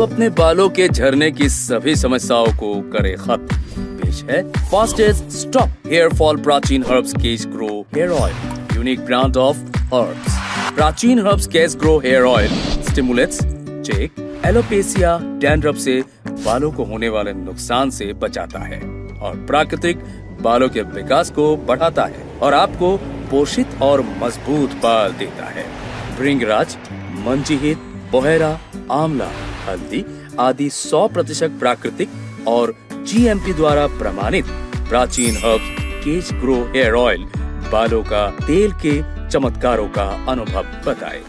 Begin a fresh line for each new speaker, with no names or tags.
अब अपने बालों के झरने की सभी समस्याओं को करे खत्म। पेश है fastest stop hair fall Prachin herbs Kesh grow hair oil unique brand of herbs Prachin herbs Kesh grow hair oil stimulates check alopecia dandruff से बालों को होने वाले नुकसान से बचाता है और प्राकृतिक बालों के विकास को बढ़ाता है और आपको पोषित और मज़बूत बाल देता है। भृंगराज, मंजीहित, बोहेरा, आंवला। हल्दी आदि 100 प्रतिशत प्राकृतिक और जीएमपी द्वारा प्रमाणित Prachin herb Kesh grow hair oil बालों का, तेल के चमत्कारों का अनुभव बताए।